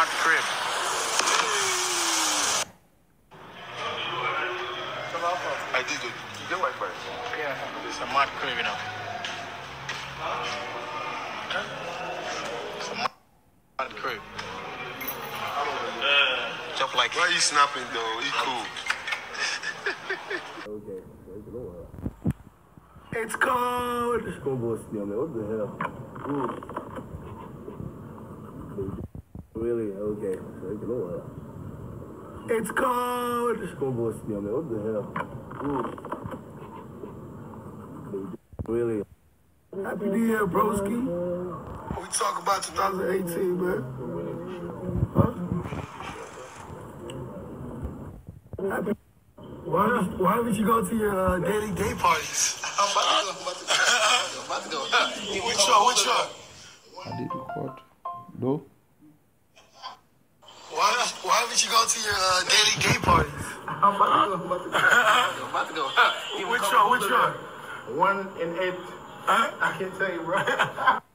hard trip. I did it. You get Wi-Fi? Yeah. It's a mad crib, you know. It's a mad, crib. Uh, Just like. Why are you snapping though? He cool. okay. It's cold. It's cold, boss. What the hell? Ooh. Really? Okay. So you know? It's cold. Combo sneer, man. What the hell? Ooh. Really? Happy New Year, broski. We talk about 2018, man. Huh? Happy. Why, why would you go to your uh, daily gay parties? I'm about to go. I'm about to go. I'm about to go. Which one? Which one? I did record. No? Would you go to your uh, daily gay parties? I'm about to go. I'm about to go. I'm about to go. Which one? Which one? one in eight. Huh? I can't tell you, bro.